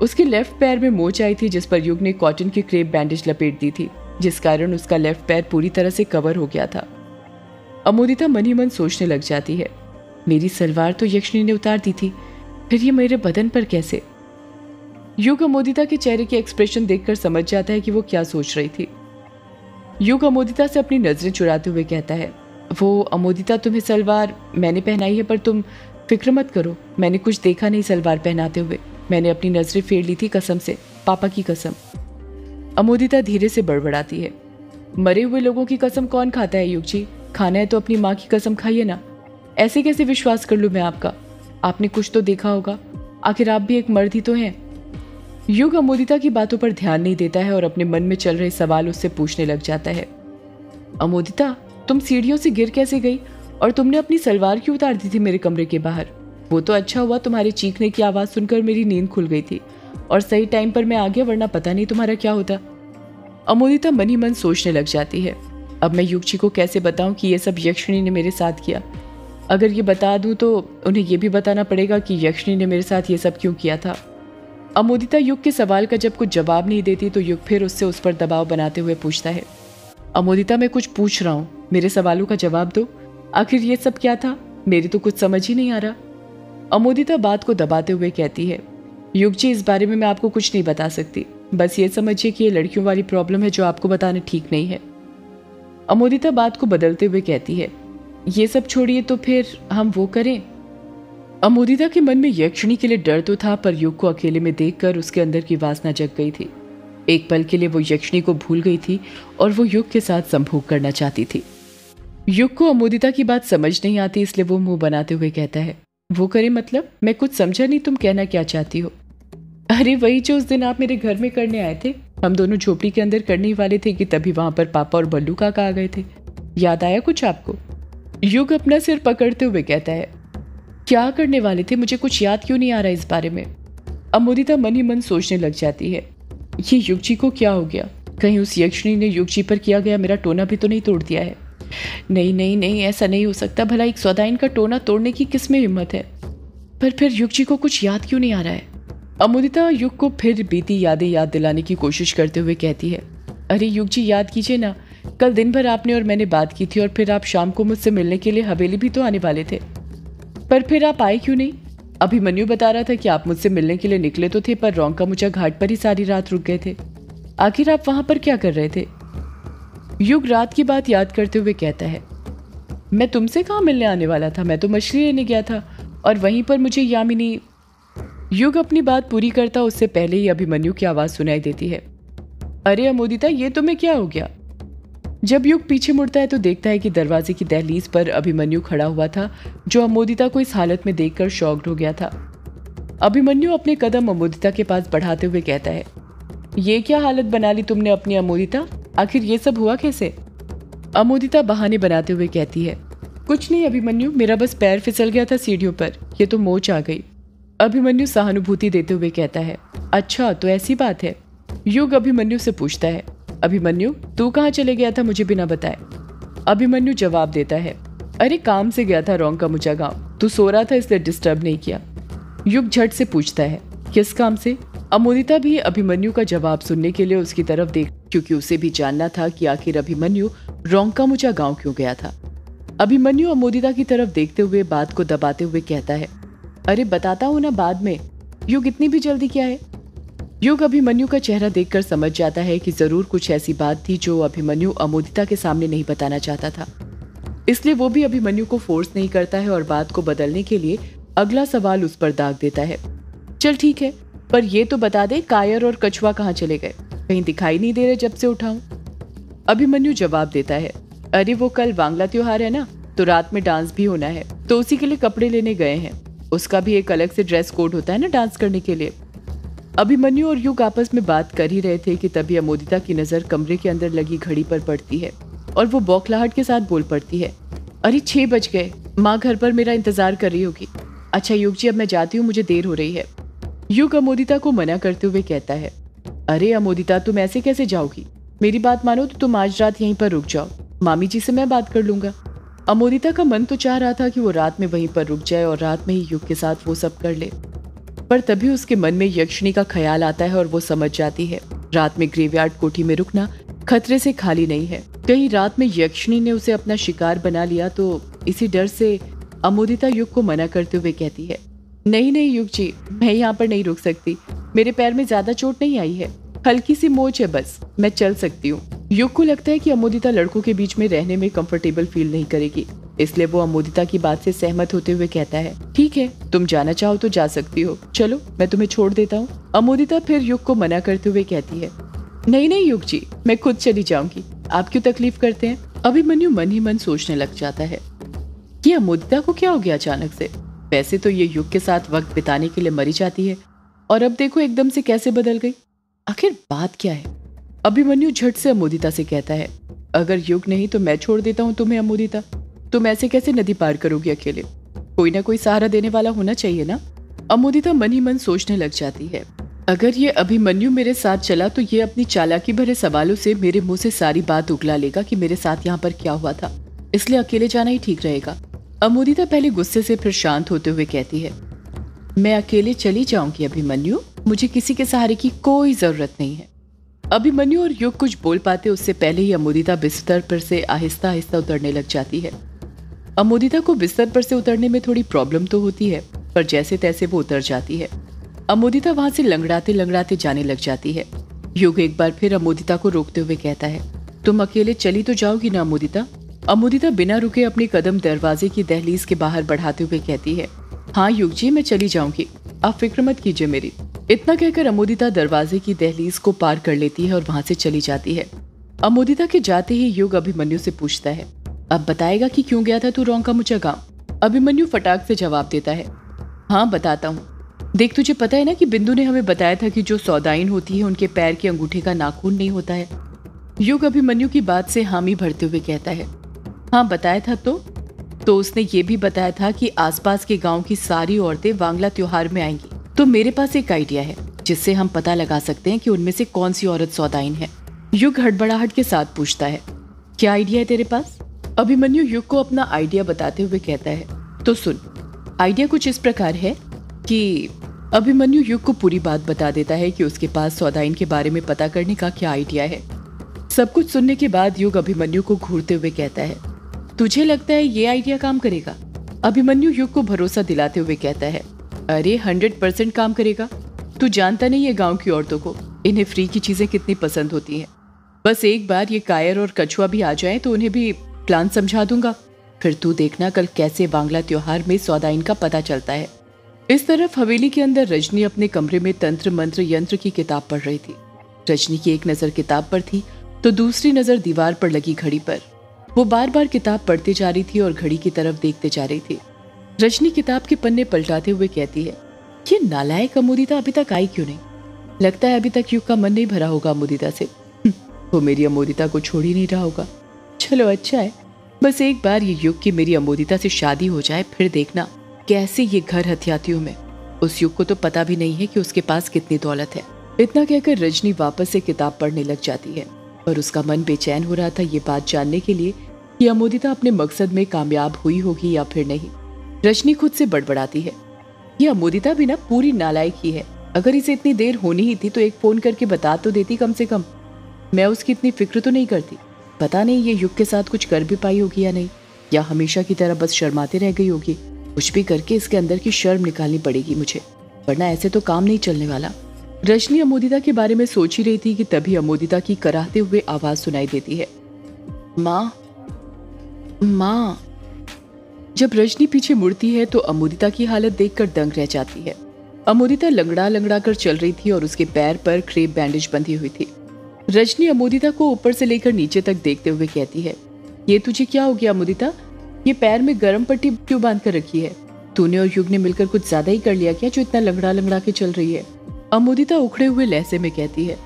उसके लेफ़्ट पैर में मोच आई थी जिस पर युग ने कॉटन की क्रेप बैंडेज लपेट दी थी। जिस कारण उसका लेफ़्ट पैर पूरी तरह से कवर हो गया था। अमोदिता मन ही मन सोचने लग जाती है, मेरी सलवार तो यक्षिणी ने उतार दी थी, फिर ये मेरे बदन पर कैसे? युग अमोदिता के चेहरे के एक्सप्रेशन देखकर समझ जाता है कि वो क्या सोच रही थी। युग अमोदिता से अपनी नज़रें चुराते हुए कहता है, वो अमोदिता, तुम्हें सलवार मैंने पहनाई है, पर तुम फ़िक्र मत करो, मैंने कुछ देखा नहीं सलवार पहनाते हुए। मैंने अपनी नज़रें फेर ली थी कसम से, पापा की कसम। अमोदिता धीरे से बड़बड़ाती है। मरे हुए लोगों की कसम कौन खाता है युग जी खाना है तो अपनी माँ की कसम खाइए ना। ऐसे कैसे विश्वास कर लूँ मैं आपका? आपने कुछ तो देखा होगा। आखिर आप भी एक मर्द ही तो हैं। युग अमोदिता की बातों पर ध्यान नहीं देता है और अपने मन में चल रहे सवाल उससे पूछने लग जाता है। अमोदिता, तुम सीढ़ियों से गिर कैसे गई? और तुमने अपनी सलवार क्यों उतार दी थी मेरे कमरे के बाहर? वो तो अच्छा हुआ तुम्हारे चीखने की आवाज़ सुनकर मेरी नींद खुल गई थी। और सही टाइम पर मैं आ गया, वरना पता नहीं तुम्हारा क्या होता। अमोदिता मन ही मन सोचने लग जाती है। अब मैं युगजी को कैसे बताऊँ कि ये सब यक्षिणी ने मेरे साथ किया? अगर ये बता दूँ तो उन्हें ये भी बताना पड़ेगा कि यक्षिणी ने मेरे साथ ये सब क्यों किया था। अमोदिता युग के सवाल का जब कुछ जवाब नहीं देती तो युग फिर उससे उस पर दबाव बनाते हुए पूछता है अमोदिता मैं कुछ पूछ रहा हूँ। मेरे सवालों का जवाब दो। आखिर ये सब क्या था? मेरी तो कुछ समझ ही नहीं आ रहा। अमोदिता बात को दबाते हुए कहती है युग जी इस बारे में मैं आपको कुछ नहीं बता सकती। बस ये समझिए कि ये लड़कियों वाली प्रॉब्लम है जो आपको बताना ठीक नहीं है। अमोदिता बात को बदलते हुए कहती है, ये सब छोड़िए तो फिर हम वो करें? अमोदिता के मन में यक्षिणी के लिए डर तो था, पर युग को अकेले में देखकर उसके अंदर की वासना जग गई थी। एक पल के लिए वो यक्षिणी को भूल गई थी और वो युग के साथ संभोग करना चाहती थी। युग को अमोदिता की बात समझ नहीं आती, इसलिए वो मुँह बनाते हुए कहता है, वो करे मतलब? मैं कुछ समझा नहीं, तुम कहना क्या चाहती हो? अरे वही जो उस दिन आप मेरे घर में करने आए थे। हम दोनों झोपड़ी के अंदर करने वाले थे कि तभी वहाँ पर पापा और बल्लू काका आ गए थे। याद आया कुछ आपको? युग अपना सिर पकड़ते हुए कहता है, क्या करने वाले थे? मुझे कुछ याद क्यों नहीं आ रहा इस बारे में? अमोदिता मन ही मन सोचने लग जाती है, ये युग जी को क्या हो गया? कहीं उस यक्षिणी ने युग जी पर किया गया मेरा टोना भी तो नहीं तोड़ दिया है? नहीं नहीं नहीं, ऐसा नहीं हो सकता। भला एक सौदाइन का टोना तोड़ने की किसमें हिम्मत है? पर फिर युग जी को कुछ याद क्यों नहीं आ रहा है? अमुदिता युग को फिर बीती यादें याद दिलाने की कोशिश करते हुए कहती है, अरे युग जी, याद कीजिए ना। कल दिन भर आपने और मैंने बात की थी और फिर आप शाम को मुझसे मिलने के लिए हवेली भी तो आने वाले थे। पर फिर आप आए क्यों नहीं? अभी अभिमन्यु बता रहा था कि आप मुझसे मिलने के लिए निकले तो थे, पर रोंग का मुझा घाट पर ही सारी रात रुक गए थे। आखिर आप वहाँ पर क्या कर रहे थे? युग रात की बात याद करते हुए कहता है, मैं तुमसे कहा मिलने आने वाला था? मैं तो मछली लेने गया था और वहीं पर मुझे यामिनी युग अपनी बात पूरी करता उससे पहले ही अभिमन्यु की आवाज़ सुनाई देती है। अरे अमोदिता, ये तुम्हें क्या हो गया? जब युग पीछे मुड़ता है तो देखता है कि दरवाजे की दहलीज पर अभिमन्यु खड़ा हुआ था, जो अमोदिता को इस हालत में देखकर शॉक्ड हो गया था। अभिमन्यु अपने कदम अमोदिता के पास बढ़ाते हुए कहता है, ये क्या हालत बना ली तुमने अपनी अमोदिता? आखिर ये सब हुआ कैसे? अमोदिता बहाने बनाते हुए कहती है, कुछ नहीं अभिमन्यु मेरा बस पैर फिसल गया था सीढ़ियों पर, ये तो मोच आ गई। अभिमन्यु सहानुभूति देते हुए कहता है अच्छा तो ऐसी बात है। युग अभिमन्यु से पूछता है, अभिमन्यु, तू कहाँ चले गया था, मुझे बिना बताए? अभिमन्यु जवाब देता है, अरे, काम से गया था रोंग का मुझा गाँव। तू सो रहा था, इसलिए डिस्टर्ब नहीं किया। युग झट से पूछता है, किस काम से? अमोदिता भी अभिमन्यु का जवाब सुनने के लिए उसकी तरफ़ देख, क्योंकि उसे भी जानना था कि आखिर अभिमन्यु रोंग का मुझा गाँव क्यों गया था। अभिमन्यु अमोदिता की तरफ़ देखते हुए बात को दबाते हुए कहता है अरे बताता हूँ ना बाद में। युग इतनी भी जल्दी क्या है? युग अभिमन्यु का चेहरा देखकर समझ जाता है कि ज़रूर कुछ ऐसी बात थी जो अभिमन्यु अमोदिता के सामने नहीं बताना चाहता था। इसलिए वो भी अभिमन्यु को फोर्स नहीं करता है और बात को बदलने के लिए अगला सवाल उस पर दाग देता है। चल ठीक है, पर ये तो बता दे कायर और कछुआ कहाँ चले गए? कहीं दिखाई नहीं दे रहे जब से उठाऊं। अभिमन्यु जवाब देता है, अरे वो कल बांग्ला त्योहार है ना तो रात में डांस भी होना है तो उसी के लिए कपड़े लेने गए हैं। उसका भी एक अलग से ड्रेस कोड होता है ना डांस करने के लिए। अभिमन्यु और युग आपस में बात कर ही रहे थे कि तभी अमोदिता की नज़र कमरे के अंदर लगी घड़ी पर पड़ती है और वो बौखलाहट के साथ बोल पड़ती है, अरे, छह बज गए। माँ घर पर मेरा इंतज़ार कर रही होगी। अच्छा युग जी, अब मैं जाती हूँ, मुझे देर हो रही है। युग अमोदिता को मना करते हुए कहता है, अरे, अमोदिता, तुम ऐसे कैसे जाओगी? मेरी बात मानो तो तुम आज रात यहीं पर रुक जाओ। मामी जी से मैं बात कर लूँगा। अमोदिता का मन तो चाह रहा था कि वो रात में वहीं पर रुक जाए और रात में ही युग के साथ वो सब कर ले। पर तभी उसके मन में यक्षिणी का ख्याल आता है और वो समझ जाती है। रात में ग्रेवयार्ड कोठी में रुकना खतरे से खाली नहीं है। कहीं रात में यक्षिणी ने उसे अपना शिकार बना लिया तो इसी डर से अमोदिता युग को मना करते हुए कहती है, नहीं नहीं युग जी, मैं यहाँ पर नहीं रुक सकती। मेरे पैर में ज़्यादा चोट नहीं आई है। हल्की सी मोच है बस, मैं चल सकती हूँ। युग को लगता है कि अमोदिता लड़कों के बीच में रहने में कंफर्टेबल फील नहीं करेगी। इसलिए वो अमोदिता की बात से सहमत होते हुए कहता है, ठीक है, तुम जाना चाहो तो जा सकती हो। चलो, मैं तुम्हें छोड़ देता हूँ। अमोदिता फिर युग को मना करते हुए कहती है, नहीं नहीं युग जी, मैं खुद चली जाऊँगी। आप क्यों तकलीफ़ करते हैं? अभिमन्यु मन ही मन सोचने लग जाता है, ये अमोदिता को क्या हो गया अचानक से? वैसे तो ये युग के साथ वक्त बिताने के लिए मरी जाती है, और अब देखो एकदम से कैसे बदल गई। आखिर बात क्या है? अभिमन्यु झट से अमोदिता से कहता है, अगर युग नहीं तो मैं छोड़ देता हूँ तुम्हें, अमोदिता। तुम ऐसे कैसे नदी पार करोगी अकेले? कोई ना कोई सहारा देने वाला होना चाहिए ना? अमोदिता मन ही मन सोचने लग जाती है, अगर ये अभिमन्यु मेरे साथ चला तो ये अपनी चालाकी भरे सवालों से मेरे मुँह से सारी बात उगला लेगा कि मेरे साथ यहाँ पर क्या हुआ था। इसलिए अकेले जाना ही ठीक रहेगा। अमोदिता पहले गुस्से से फिर शांत होते हुए कहती है, मैं अकेले चली जाऊँगी अभिमन्यु। मुझे किसी के सहारे की कोई ज़रूरत नहीं है। अभिमन्यु और युग कुछ बोल पाते उससे पहले ही अमोदिता बिस्तर पर से आहिस्ता आहिस्ता उतरने लग जाती है। अमोदिता को बिस्तर पर से उतरने में थोड़ी प्रॉब्लम तो होती है, पर जैसे तैसे वो उतर जाती है। अमोदिता वहाँ से लंगड़ाते लंगड़ाते जाने लग जाती है। युग एक बार फिर अमोदिता को रोकते हुए कहता है, तुम अकेले चली तो जाओगी ना अमोदिता? अमोदिता बिना रुके अपने कदम दरवाजे की दहलीज के बाहर बढ़ाते हुए कहती है हाँ युग जी, मैं चली जाऊँगी। आप फ़िक्र मत कीजिए मेरी। इतना कहकर अमोदिता दरवाजे की दहलीज को पार कर लेती है और वहाँ से चली जाती है। अमोदिता के जाते ही युग अभिमन्यु से पूछता है, अब बताएगा कि क्यों गया था तू रोंग का मुझा गाँव? अभिमन्यु फटाक से जवाब देता है हाँ बताता हूँ। देख, तुझे पता है ना कि बिंदु ने हमें बताया था कि जो सौदाइन होती है, उनके पैर के अंगूठे का नाखून नहीं होता है। युग अभिमन्यु की बात से हामी भरते हुए कहता है हाँ बताया था तो? तो उसने ये भी बताया था कि आसपास के गाँव की सारी औरतें वांगला त्योहार में आएँगी। तो मेरे पास एक आइडिया है, जिससे हम पता लगा सकते हैं कि उनमें से कौन सी औरत सौदाइन है। युग हड़बड़ाहट के साथ पूछता है, क्या आइडिया है तेरे पास? अभिमन्यु युग को अपना आइडिया बताते हुए कहता है तो सुन, आइडिया कुछ इस प्रकार है कि अभिमन्यु युग को पूरी बात बता देता है कि उसके पास सौदाइन के बारे में पता करने का क्या आइडिया है। सब कुछ सुनने के बाद युग अभिमन्यु को घूरते हुए कहता है, तुझे लगता है ये आइडिया काम करेगा? अभिमन्यु युग को भरोसा दिलाते हुए कहता है अरे हंड्रेड परसेंट काम करेगा। तू जानता नहीं है गाँव की औरतों को, इन्हें फ्री की चीज़ें कितनी पसंद होती हैं। बस एक बार ये कायर और कछुआ भी आ जाए तो उन्हें भी प्लान समझा दूँगा। फिर तू देखना कल कैसे बांग्ला त्योहार में सौदाइन का पता चलता है। इस तरफ़ हवेली के अंदर रजनी अपने कमरे में तंत्र मंत्र यंत्र की किताब पढ़ रही थी। रजनी की एक नज़र किताब पर थी तो दूसरी नज़र दीवार पर लगी घड़ी पर। वो बार बार किताब पढ़ते जा रही थी और घड़ी की तरफ़ देखते जा रही थी। रजनी किताब के पन्ने पलटाते हुए कहती है, ये नालायक अमोदिता अभी तक आई क्यों नहीं? लगता है अभी तक युग का मन नहीं भरा होगा अमोदिता से। वो मेरी अमोदिता को छोड़ ही नहीं रहा होगा। चलो अच्छा है। बस एक बार ये युग की मेरी अमोदिता से शादी हो जाए, फिर देखना कैसे ये घर हथियाती हूँ मैं। उस युग को तो पता भी नहीं है कि उसके पास कितनी दौलत है। इतना कहकर रजनी वापस से किताब पढ़ने लग जाती है और उसका मन बेचैन हो रहा था ये बात जानने के लिए कि अमोदिता अपने मकसद में कामयाब हुई होगी या फिर नहीं। रजनी खुद से बड़बड़ाती है। ये अमोदिता भी ना पूरी नालायक ही है। अगर इसे इतनी देर होनी ही थी तो एक फ़ोन करके बता तो देती कम से कम। मैं उसकी इतनी फ़िक्र तो नहीं करती। पता नहीं ये युग के साथ कुछ कर भी पाई होगी या नहीं, या हमेशा की तरह बस शर्माते रह गई होगी। कुछ भी करके इसके अंदर की शर्म निकालनी पड़ेगी मुझे, वरना ऐसे तो काम नहीं चलने वाला। रजनी अमोदिता के बारे में सोच ही रही थी कि तभी अमोदिता की कराहते हुए आवाज़ सुनाई देती है। माँ माँ। जब रजनी पीछे मुड़ती है तो अमोदिता की हालत देखकर दंग रह जाती है। अमोदिता लंगड़ा लंगड़ा कर चल रही थी और उसके पैर पर क्रेप बैंडेज बंधी हुई थी। रजनी अमोदिता को ऊपर से लेकर नीचे तक देखते हुए कहती है, ये तुझे क्या हो गया अमोदिता? ये पैर में गर्म पट्टी क्यों बाँध कर रखी है? तूने और युग ने मिलकर कुछ ज़्यादा ही कर लिया क्या जो इतना लंगड़ा लंगड़ा के चल रही है? अमोदिता उखड़े हुए लहसे में कहती है,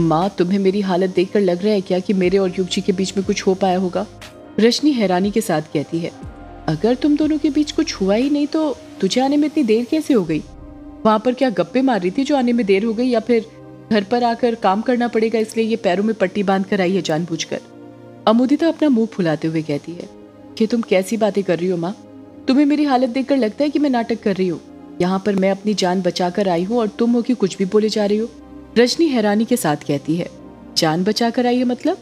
माँ, तुम्हें मेरी हालत देखकर लग रहा है क्या कि मेरे और युग जी के बीच में कुछ हो पाया होगा? रशनी हैरानी के साथ कहती है अगर तुम दोनों के बीच कुछ हुआ ही नहीं तो तुझे आने में इतनी देर कैसे हो गई? वहाँ पर क्या गप्पे मार रही थी जो आने में देर हो गई या फिर घर पर आकर काम करना पड़ेगा इसलिए ये पैरों में पट्टी बाँध कर आई है जानबूझकर? अमोदिता अपना मुँह फुलाते हुए कहती है कि तुम कैसी बातें कर रही हो माँ? तुम्हें मेरी हालत देखकर लगता है कि मैं नाटक कर रही हूँ। यहाँ पर मैं अपनी जान बचा कर आई हूँ और तुम हो कि कुछ भी बोले जा रही हो? रजनी हैरानी के साथ कहती है, जान बचा कर आई है मतलब?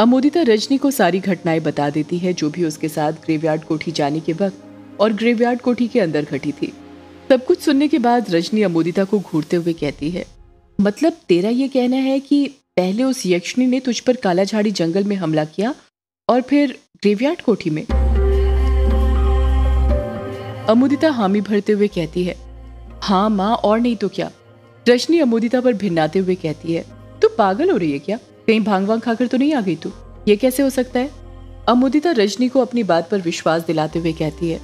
अमोदिता रजनी को सारी घटनाएँ बता देती है, जो भी उसके साथ ग्रेवयार्ड कोठी जाने के वक्त और ग्रेवयार्ड कोठी के अंदर घटी थी। सब कुछ सुनने के बाद रजनी अमोदिता को घूरते हुए कहती है मतलब तेरा ये कहना है कि पहले उस यक्षिणी ने तुझ पर काला झाड़ी जंगल में हमला किया और फिर ग्रेवयार्ड कोठी में? अमोदिता हामी भरते हुए कहती है हाँ माँ, और नहीं तो क्या? रजनी अमोदिता पर भिन्नाते हुए कहती है, तू पागल हो रही है क्या? कहीं भाँग वांग खाकर तो नहीं आ गई तू? ये कैसे हो सकता है? अमुदिता रजनी को अपनी बात पर विश्वास दिलाते हुए कहती है,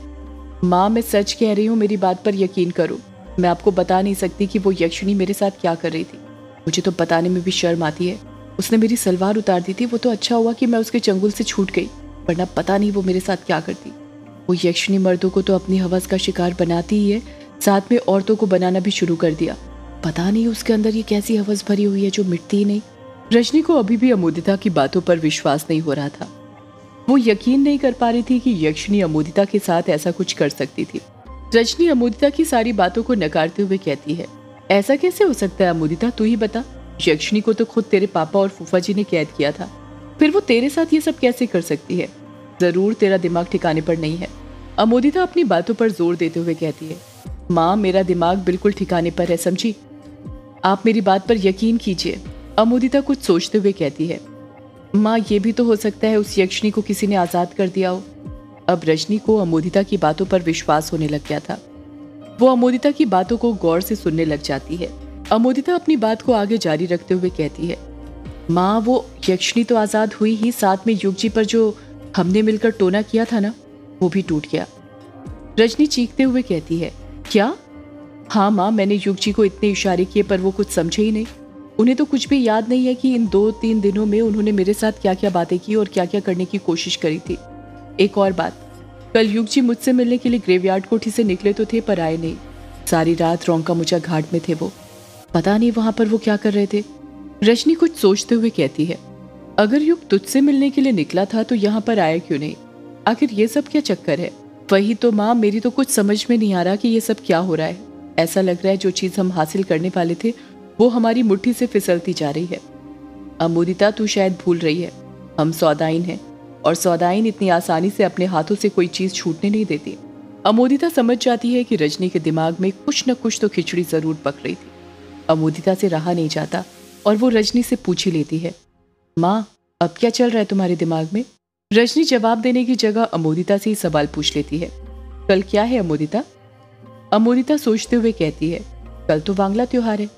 माँ, मैं सच कह रही हूँ, मेरी बात पर यकीन करो। मैं आपको बता नहीं सकती कि वो यक्षिणी मेरे साथ क्या कर रही थी। मुझे तो बताने में भी शर्म आती है। उसने मेरी सलवार उतार दी थी, वो तो अच्छा हुआ कि मैं उसके चंगुल से छूट गई, वरना पता नहीं वो मेरे साथ क्या करती। वो यक्षिणी मर्दों को तो अपनी हवस का शिकार बनाती ही है, साथ में औरतों को बनाना भी शुरू कर दिया। पता नहीं उसके अंदर ये कैसी हवस भरी हुई है जो मिटती ही नहीं। रजनी को अभी भी अमोदिता की बातों पर विश्वास नहीं हो रहा था। वो यकीन नहीं कर पा रही थी कि यक्षिणी अमोदिता के साथ ऐसा कुछ कर सकती थी। रजनी अमोदिता की सारी बातों को नकारते हुए कहती है, ऐसा कैसे हो सकता है अमोदिता? तू ही बता। यक्षिणी को तो खुद तेरे पापा और फूफा जी ने कैद किया था। फिर वो तेरे साथ ये सब कैसे कर सकती है? ज़रूर तेरा दिमाग ठिकाने पर नहीं है। अमोदिता अपनी बातों पर ज़ोर देते हुए कहती है, माँ, मेरा दिमाग बिल्कुल ठिकाने पर है, समझी? आप मेरी बात पर यकीन कीजिए। अमोदिता कुछ सोचते हुए कहती है, माँ, ये भी तो हो सकता है उस यक्षिणी को किसी ने आज़ाद कर दिया हो। अब रजनी को अमोदिता की बातों पर विश्वास होने लग गया था। वो अमोदिता की बातों को गौर से सुनने लग जाती है। अमोदिता अपनी बात को आगे जारी रखते हुए कहती है, माँ, वो यक्षिणी तो आज़ाद हुई ही साथ में युग जी पर जो हमने मिलकर टोना किया था ना, वो भी टूट गया। रजनी चीखते हुए कहती है, क्या? हाँ माँ, मैंने युग जी को इतने इशारे किए पर वो कुछ समझे ही नहीं। उन्हें तो कुछ भी याद नहीं है कि इन दो तीन दिनों में उन्होंने मेरे साथ क्या क्या बातें की और क्या क्या करने की कोशिश करी थी। एक और बात, कल युग जी मुझसे मिलने के लिए ग्रेवयार्ड कोठी से निकले तो थे पर आए नहीं। सारी रात रोंका मुझा घाट में थे वो। पता नहीं वहाँ पर वो क्या कर रहे थे। रजनी कुछ सोचते हुए कहती है, अगर युग तुझसे मिलने के लिए निकला था तो यहाँ पर आया क्यों नहीं? आखिर ये सब क्या चक्कर है? वही तो माँ, मेरी तो कुछ समझ में नहीं आ रहा कि ये सब क्या हो रहा है। ऐसा लग रहा है जो चीज़ हम हासिल करने वाले थे वो हमारी मुट्ठी से फिसलती जा रही है। अमोदिता, तू शायद भूल रही है। हम सौदाइन हैं और सौदाइन इतनी आसानी से अपने हाथों से कोई चीज़ छूटने नहीं देती। अमोदिता समझ जाती है कि रजनी के दिमाग में कुछ न कुछ तो खिचड़ी ज़रूर पक रही थी। अमोदिता से रहा नहीं जाता और वो रजनी से पूछ ही लेती है, माँ, अब क्या चल रहा है तुम्हारे दिमाग में? रजनी जवाब देने की जगह अमोदिता से ही सवाल पूछ लेती है, कल क्या है अमोदिता? अमोदिता सोचते हुए कहती है, कल तो बांग्ला त्योहार है।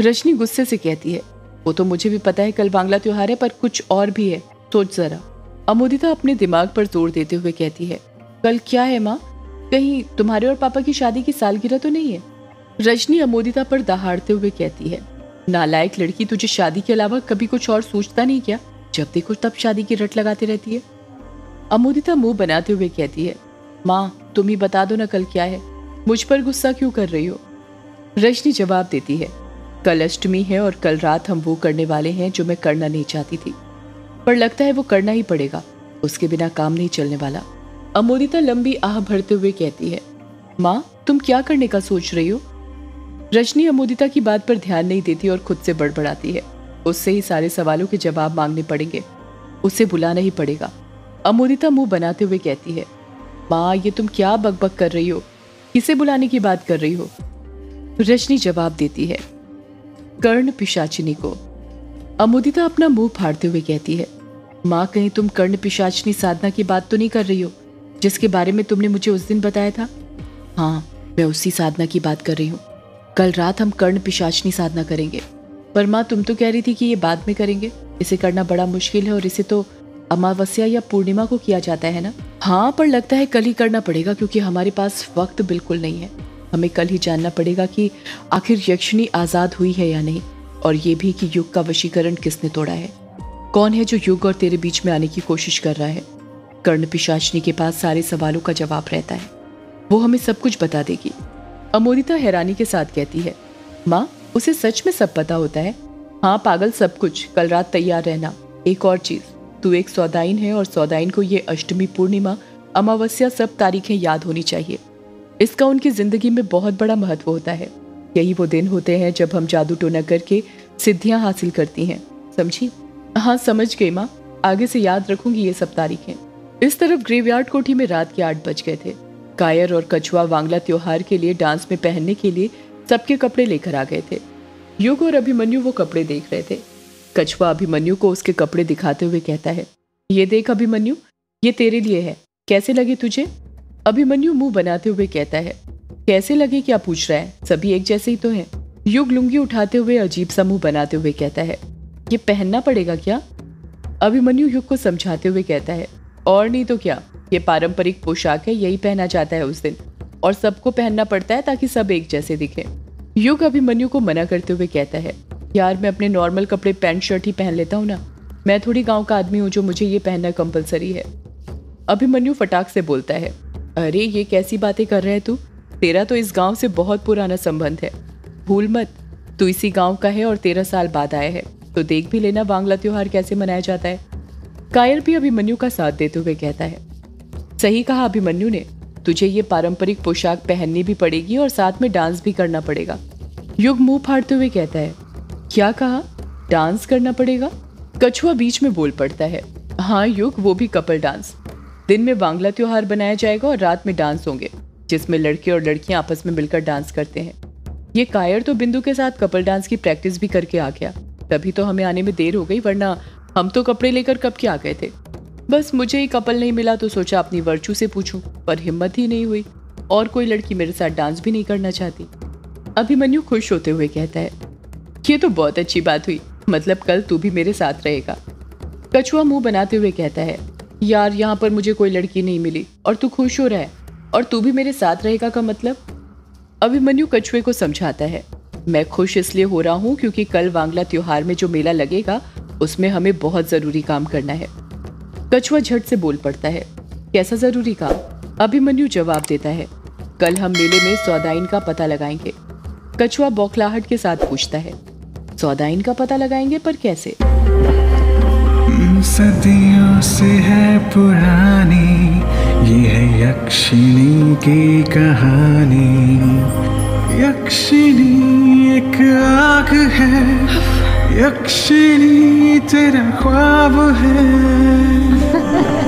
रजनी गुस्से से कहती है, वो तो मुझे भी पता है, कल बांग्ला त्योहार है, पर कुछ और भी है। सोच जरा। अमोदिता अपने दिमाग पर ज़ोर देते हुए कहती है, कल क्या है माँ? कहीं तुम्हारे और पापा की शादी की सालगिरह तो नहीं है? रजनी अमोदिता पर दहाड़ते हुए कहती है, नालायक लड़की तुझे शादी के अलावा कभी कुछ और सोचता नहीं क्या? जब देखो तब शादी की रट लगाती रहती है। अमोदिता मुँह बनाते हुए कहती है, माँ, तुम ही बता दो ना कल क्या है? मुझ पर गुस्सा क्यों कर रही हो? रजनी जवाब देती है कल अष्टमी है और कल रात हम वो करने वाले हैं जो मैं करना नहीं चाहती थी। पर लगता है वो करना ही पड़ेगा। उसके बिना काम नहीं चलने वाला। अमोदिता लंबी आह भरते हुए कहती है, माँ, तुम क्या करने का सोच रही हो? रजनी अमोदिता की बात पर ध्यान नहीं देती और खुद से बड़बड़ाती है। उससे ही सारे सवालों के जवाब मांगने पड़ेंगे। उसे बुलाना ही पड़ेगा। अमोदिता मुँह बनाते हुए कहती है, माँ, ये तुम क्या बकबक कर रही हो? किसे बुलाने की बात कर रही हो? रजनी जवाब देती है कर्ण पिशाचिनी को। अमोदिता अपना मुँह फाड़ते हुए कहती है, माँ, कहीं तुम कर्ण पिशाचनी साधना की बात तो नहीं कर रही हो, जिसके बारे में तुमने मुझे उस दिन बताया था? हाँ मैं उसी साधना की बात कर रही हूँ। कल रात हम कर्ण पिशाचनी साधना करेंगे। पर माँ, तुम तो कह रही थी कि ये बाद में करेंगे। इसे करना बड़ा मुश्किल है और इसे तो अमावस्या या पूर्णिमा को किया जाता है ना? हाँ पर लगता है कल ही करना पड़ेगा, क्योंकि हमारे पास वक्त बिल्कुल नहीं है। हमें कल ही जानना पड़ेगा कि आखिर यक्षिणी आज़ाद हुई है या नहीं, और ये भी कि युग का वशीकरण किसने तोड़ा है। कौन है जो युग और तेरे बीच में आने की कोशिश कर रहा है? कर्ण पिशाचनी के पास सारे सवालों का जवाब रहता है। वो हमें सब कुछ बता देगी। अमोदिता हैरानी के साथ कहती है, माँ, उसे सच में सब पता होता है? हाँ पागल सब कुछ। कल रात तैयार रहना। एक और चीज़। तू एक सौदाइन है और सौदाइन को ये अष्टमी पूर्णिमा, अमावस्या सब तारीखें याद होनी चाहिए। इसका उनकी ज़िंदगी में बहुत बड़ा महत्व होता है। यही वो दिन होते हैं जब हम जादू टोना करके सिद्धियाँ हासिल करती हैं। समझी? हाँ समझ गई माँ। आगे से याद रखूँगी ये सब तारीखें। इस तरफ़ ग्रेवयार्ड कोठी में रात के आठ बज गए थे। कायर और कछुआ वांगला त्योहार के लिए डांस में पहनने के लिए सबके कपड़े लेकर आ गए थे। युग और अभिमन्यु वो कपड़े देख रहे थे। कछुआ अभिमन्यु को उसके कपड़े दिखाते हुए कहता है, ये देख अभिमन्यु, ये तेरे लिए है। कैसे लगे तुझे? अभिमन्यु मुँह बनाते हुए कहता है, कैसे लगे क्या पूछ रहा है? सभी एक जैसे ही तो हैं। युग लुंगी उठाते हुए अजीब सा मुँह बनाते हुए कहता है, ये पहनना पड़ेगा क्या? अभिमन्यु युग को समझाते हुए कहता है, और नहीं तो क्या? ये पारंपरिक पोशाक है, यही पहना जाता है उस दिन। और सबको पहनना पड़ता है ताकि सब एक जैसे दिखे। युग अभिमन्यु को मना करते हुए कहता है, यार, मैं अपने नॉर्मल कपड़े पैंट शर्ट ही पहन लेता हूँ ना? मैं थोड़ी गाँव का आदमी हूँ जो मुझे ये पहनना कंपलसरी है। अभिमन्यु फटाक से बोलता है अरे, ये कैसी बातें कर रहे है तू? तेरा तो इस गाँव से बहुत पुराना संबंध है। भूल मत, तू इसी गाँव का है और तेरह साल बाद आया है। तो देख भी लेना बांग्ला त्योहार कैसे मनाया जाता है। कायर भी अभिमन्यु का साथ देते हुए कहता है। सही कहा अभिमन्यु ने। तुझे ये पारंपरिक पोशाक पहननी भी पड़ेगी और साथ में डांस भी करना पड़ेगा। युग मुँह फाड़ते हुए कहता है। क्या कहा? डांस करना पड़ेगा? कछुआ बीच में बोल पड़ता है। हाँ युग, वो भी कपल डांस। दिन में बांग्ला त्योहार बनाया जाएगा और रात में डांस होंगे, जिसमें लड़के और लड़कियाँ आपस में मिलकर डांस करते हैं। ये कायर तो बिंदु के साथ कपल डांस की प्रैक्टिस भी करके आ गया। तभी तो हमें आने में देर हो गई, वरना हम तो कपड़े लेकर कब के आ गए थे। बस मुझे ही कपल नहीं मिला तो सोचा अपनी वर्चू से पूछूँ, पर हिम्मत ही नहीं हुई। और कोई लड़की मेरे साथ डांस भी नहीं करना चाहती। अभिमन्यु खुश होते हुए कहता है, ये तो बहुत अच्छी बात हुई मतलब कल तू भी मेरे साथ रहेगा। कछुआ मुँह बनाते हुए कहता है यार, यहाँ पर मुझे कोई लड़की नहीं मिली। और तू खुश हो रहा है? और तू भी मेरे साथ रहेगा का मतलब? अभिमन्यु कछुए को समझाता है। मैं खुश इसलिए हो रहा हूँ क्योंकि कल वांगला त्योहार में जो मेला लगेगा, उसमें हमें बहुत ज़रूरी काम करना है। कछुआ झट से बोल पड़ता है। कैसा ज़रूरी काम? अभिमन्यु जवाब देता है। कल हम मेले में सौदाइन का पता लगाएँगे। कछुआ बौखलाहट के साथ पूछता है। सौदाइन का पता लगाएँगे पर कैसे? सदियों से है पुरानी, ये है यक्षिणी की कहानी। यक्षिणी एक आग है, यक्षिणी तेरा ख्वाब है।